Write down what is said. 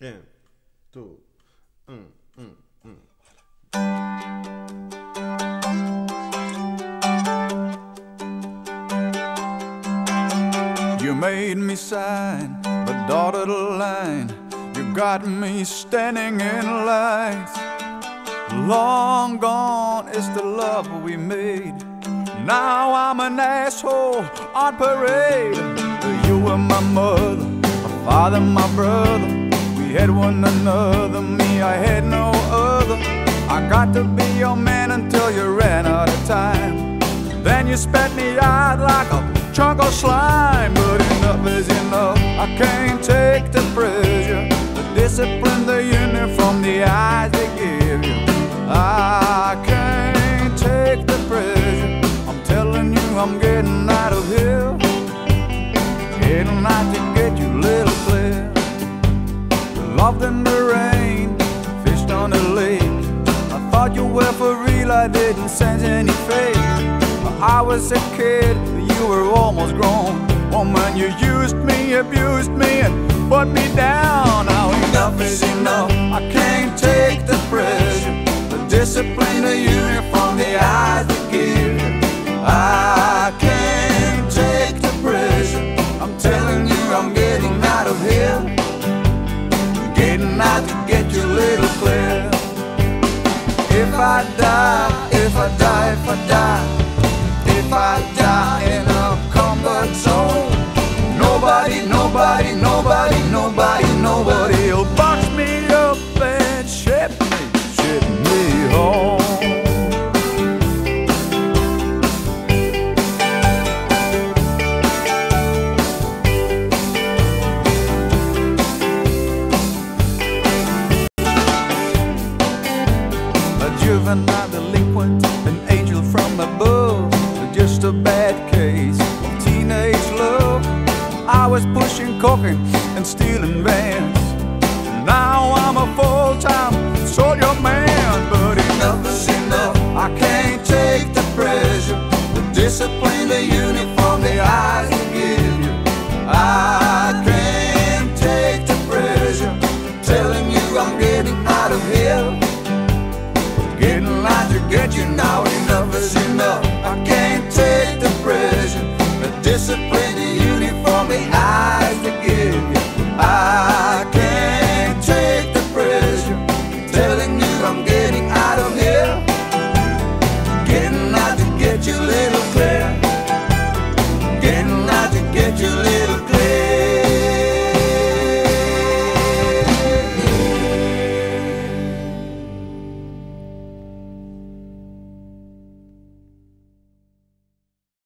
Un, two, un, un, un. You made me sign the dotted line. You got me standing in lines. Long gone is the love we made. Now I'm an asshole on parade. You were my mother, my father, my brother. We had one another, me, I had no other. I got to be your man until you ran out of time. Then you spat me out like a chunk of slime. But enough is enough, I can't take the pressure, the discipline, the uniform, the eyes they give you. I can't take the pressure. I'm telling you, I'm getting out of here. Getting out you, little Clare. In the rain, fished on the lake. I thought you were for real, I didn't sense any fake. I was a kid, you were almost grown. Woman, you used me, abused me, and put me down. Now enough is enough. I can't Out to get you a little Clare. If I die, if I die, if I die. If I die in a juvenile delinquent, an angel from above, just a bad case of teenage love. I was pushing cocaine and stealing vans. Now I'm a full-time soldier man, but enough is enough. I can't take the pressure, the discipline, the eyes